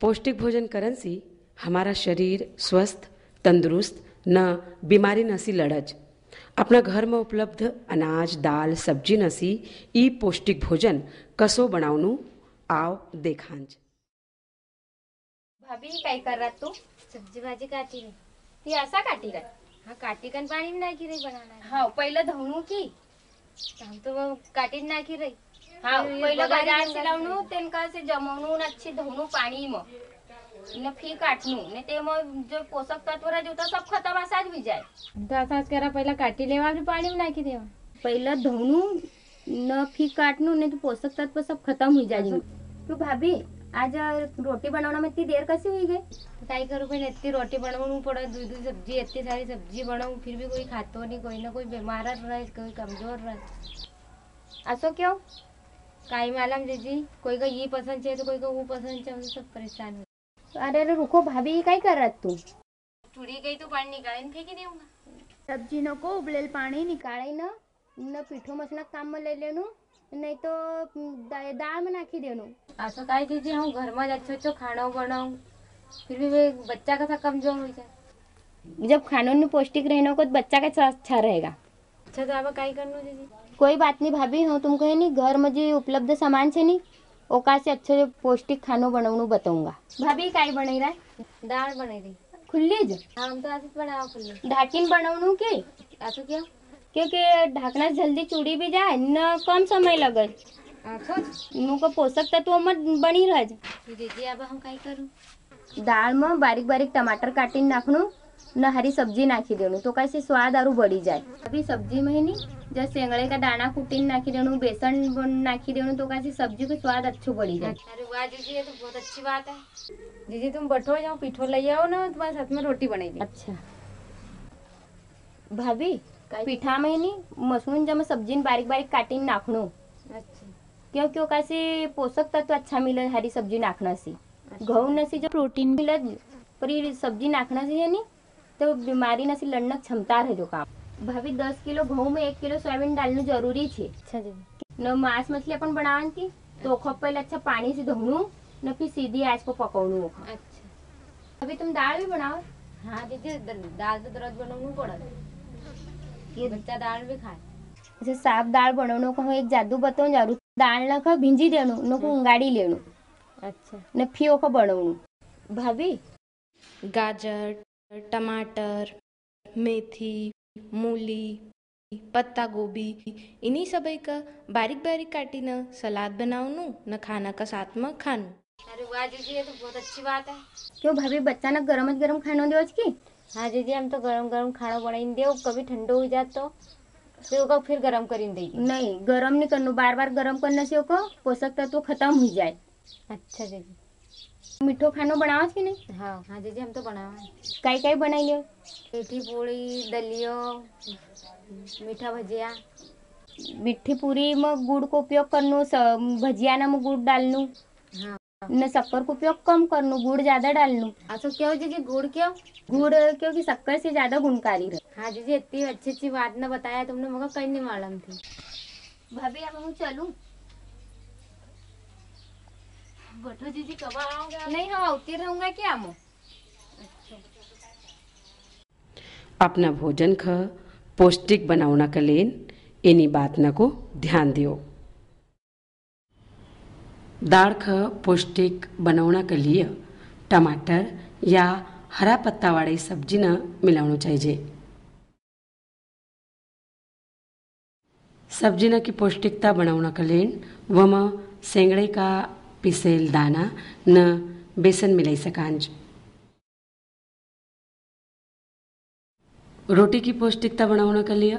पौष्टिक भोजन करन से हमारा शरीर स्वस्थ तंदुरुस्त न बीमारी नसी लड़ज। अपना घर में उपलब्ध अनाज दाल सब्ज़ी नसी ई पौष्टिक भोजन कसो बनावनु आव देखांज। भाभी काय करत तू? सब्ज़ी भाजी काटी रे ती असा काटी हा काटी कन पाणी रही बनाना हा पहिलं धवणू की? तो रही हा पहिलं अच्छी धवणू पाणी न फ़ी काटणू ने ते मग जो पोषक तत्व राहते सब खतम असाच भी असाच करा पहिला काटी लेवा फिर पाणी में देवा. पहिलं धवणू न फ़ी काटणू ने तो पोषक तत्व सब खत्म हुई जाए तू भाभी आज रोटी बनावना में इतनी देर कैसे हुई गई काय करू पहले इतनी रोटी बनवू पड़े दूध दूध सब्ज़ी इतनी सारी सब्ज़ी बनाऊ फिर भी कोई खातो नहीं कोई ना कोई बीमार रहे कोई कमज़ोर रहे असो क्यों? काई मालूम दीदी कोई का ये पसंद चाहिए तो कोई का वो पसंद चाहिए सब परेशान हो अरे अरे रुको भाभी ये काय करत तू? चुड़ी गई तो पानी निकाले फेंकी देऊँगा। सब्ज़ी नको उबलेल पाणी निकाळे ना न पिठो मसला काम में ले लेनु नहीं तो दा- दाल में नाखी देनु। असं काय दीदी हम घर में अच्छो अच्छो खाना बनाऊ फिर भी वे बच्चा कैसा कमज़ोर हो जाए। जब खानों में पौष्टिक रहने को तो बच्चा कैसा अच्छा रहेगा। अच्छा तो कोई बात नहीं भाभी हो तुमको है नहीं घर में जो उपलब्ध सामान से नहीं ओका से अच्छे पौष्टिक खानो बनावनु बताऊँगा। भाभी काय बनाई रहा? है? दाल बने रही। खुली ज? हम तो ऐसे बनाओ खुले ढाकिन बनावनु के? ऐसा क्यों? क्योंकि ढकना जल्दी चूड़ी भी जाए न कम समय लगे मुको पोषक तत्व में बनी रह दीदी अब हम काय करूँ? दाल में बारीक बारीक टमाटर काटी न हरी सब्ज़ी नाखी देणू. तो कैसे स्वाद आरू बढ़ी जाए अभी सब्ज़ी में नहीं जब सेंगड़े का दाना कुटीन नाखी देणू बेसन नाखी देणू तो कैसे सब्ज़ी का स्वाद अच्छो बढ़ी जाए अरे वाह दीदी ये तो बहुत अच्छी बात है. दीदी तुम बैठो जाओ पीठो ले आओ ना तुम्हारे साथ में रोटी बनेगी. अच्छा. भाभी पीठा में नहीं मसून जब सब्ज़ी बारीक बारीक काटीन नाखणू. अच्छा. क्यों क्यों कैसे पोषक तत्व अच्छा मिले हरी सब्ज़ी नाखना से घઉં नसी जो प्रोटीन तो बीमारी की क्षमता रहे जो काम। भाभी दस किलो घઉં में एक किलो सोयाबीन डालना ज़रूरी छे। अच्छा दीदी न मांस मछली अपन बनावन की तो ओखो पहले अच्छा पानी से धोनू न फिर सीधी आँच को पकौनू ओखो। अच्छा। अभी तुम दाल भी बनाओ? हाँ दीदी द- दाल तो दर्द बनाना पड़ा ये बच्चा दाल भी खाए। जैसे साफ़ दाल बनावनो को एक जादू बताऊँ ज़रूर दाल न खा भिंजी देणू न को उंगाड़ी लेणू। अच्छा। न फिर ओखो बनवणू। भाभी? गाजर। टमाटर मेथी मूली पत्ता गोभी इन्हीं सभी का बारीक बारीक काटीनं सलाद बनावनू न खाना का साथ में खानू। अरे वाह दीदी ये तो बहुत अच्छी बात है। क्यों भाभी बच्चा ना गरम गरम खानो देव की? हाँ दीदी हम तो गरम गरम खाना बनाई दे कभी ठंडो हो जाए तो। फिर ओका फिर गरम कर देगी। नहीं गरम नहीं करनो बार बार गरम करने से ओको पोषक तत्व खत्म हो जाए। अच्छा दीदी। मीठो खानो बनाओ की नहीं? हाँ हाँ दीदी हम तो बनावे काई काई बनाई लियो मीठी पूड़ी दलियो मीठा भजिया। मिट्टी पूरी में गुड़ को उपयोग करनो भजिया ना में गुड़ डालनू। हाँ। न शक्कर को उपयोग कम करनो गुड़ ज़्यादा डालनू। अच्छा क्यों दीदी गुड़ क्यों? गुड़ क्योंकि शक्कर से ज़्यादा गुणकारी रहे। हाँ दीदी इतनी अच्छी अच्छी बात ना बताया तुमने मगर कहीं नहीं मालूम थी। भाभी अब हम चलूँ? बैठो दीदी कब आओगे नहीं हाँ उतर रहूँगा क्या हम अपना भोजन ख पौष्टिक बनावना का लेन इन्हीं बात न को ध्यान दियो। दाल ख पौष्टिक बनावना के लिए टमाटर या हरा पत्ता वाली सब्ज़ी न मिलावणो चाहिए सब्ज़ी न की पौष्टिकता बनावना का लेन वम सेंगड़े का पिसेल दाना न बेसन मिलाई सकांज। रोटी की पौष्टिकता बनावने के लिए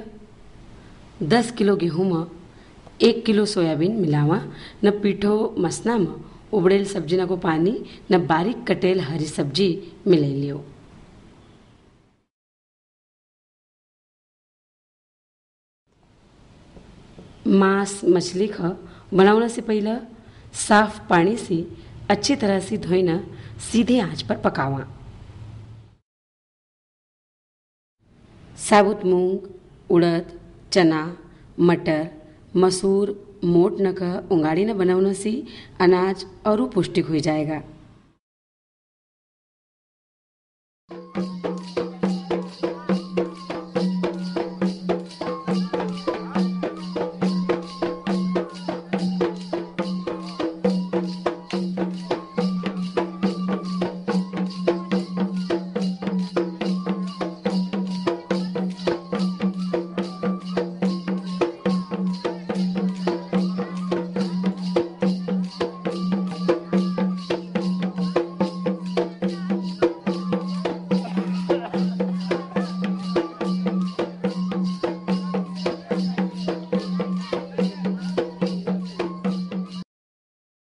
दस किलो गेहूँ में, एक किलो सोयाबीन मिलावा, न पीठो मसना में, उबड़ेल सब्ज़ी को पानी, न बारीक कटेल हरी सब्ज़ी मिलाई लियो। मांस मछली ख बनाने से पहले साफ़ पानी से अच्छी तरह से धोई ना सीधे आँच पर पकावा। साबुत मूंग, उड़द, चना, मटर, मसूर, मोट नक उंगाड़ी न बनावने से अनाज और पौष्टिक हो जाएगा।